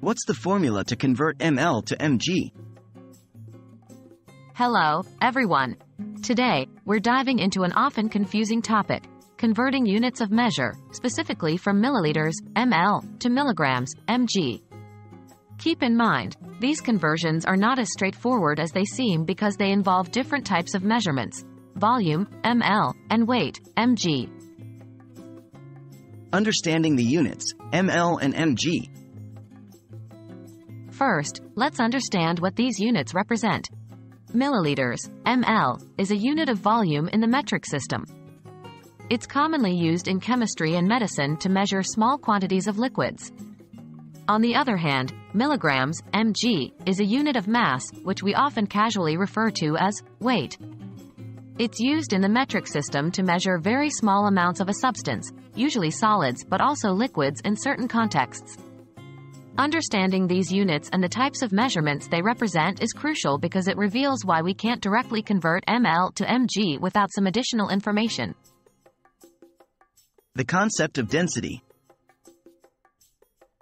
What's the formula to convert ml to mg? Hello, everyone. Today, we're diving into an often confusing topic converting units of measure, specifically from milliliters, ml, to milligrams, mg. Keep in mind, these conversions are not as straightforward as they seem because they involve different types of measurements volume, ml, and weight, mg. Understanding the units, ml and mg. First, let's understand what these units represent. Milliliters, ml, is a unit of volume in the metric system. It's commonly used in chemistry and medicine to measure small quantities of liquids. On the other hand, milligrams, mg, is a unit of mass, which we often casually refer to as weight. It's used in the metric system to measure very small amounts of a substance, usually solids but also liquids in certain contexts. Understanding these units and the types of measurements they represent is crucial because it reveals why we can't directly convert ml to mg without some additional information. The concept of density.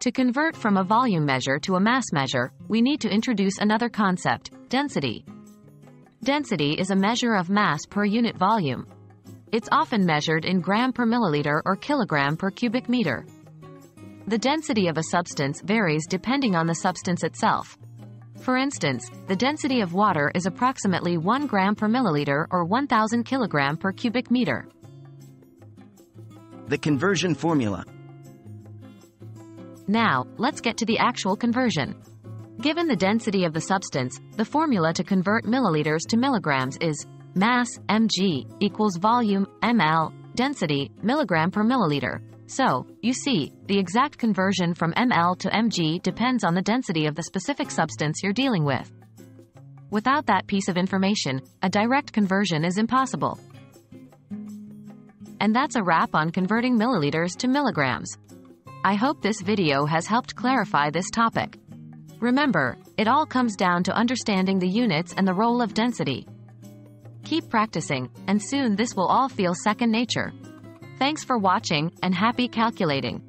To convert from a volume measure to a mass measure, we need to introduce another concept, density. Density is a measure of mass per unit volume. It's often measured in gram per milliliter or kilogram per cubic meter. The density of a substance varies depending on the substance itself. For instance, the density of water is approximately 1 gram per milliliter or 1000 kilogram per cubic meter. The conversion formula. Now, let's get to the actual conversion. Given the density of the substance, the formula to convert milliliters to milligrams is mass, mg, equals volume, ml, density, milligram per milliliter. So, you see, the exact conversion from ml to mg depends on the density of the specific substance you're dealing with. Without that piece of information, a direct conversion is impossible. And that's a wrap on converting milliliters to milligrams. I hope this video has helped clarify this topic. Remember, it all comes down to understanding the units and the role of density. Keep practicing, and soon this will all feel second nature. Thanks for watching, and happy calculating!